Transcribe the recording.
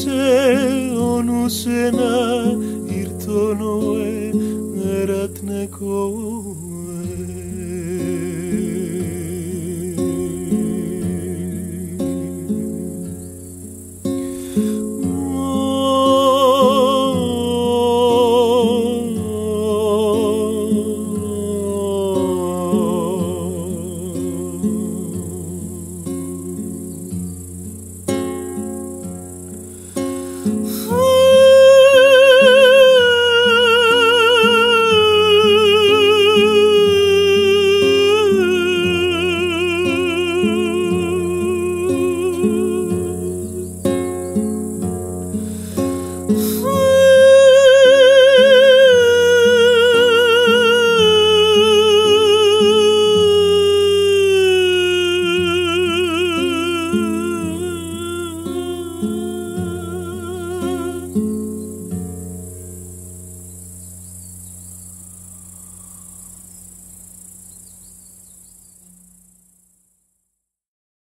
Eknaeze onusena irtonoe eratneko Ooh.